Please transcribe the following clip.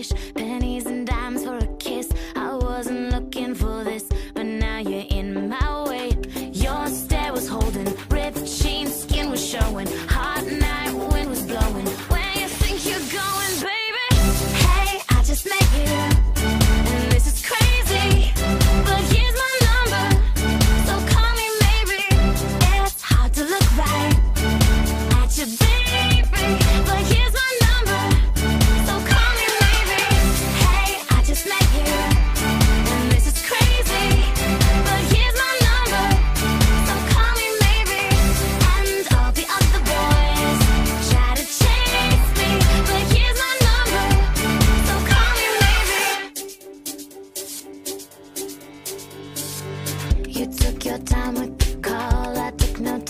Tisch You took your time with the call. I took no time.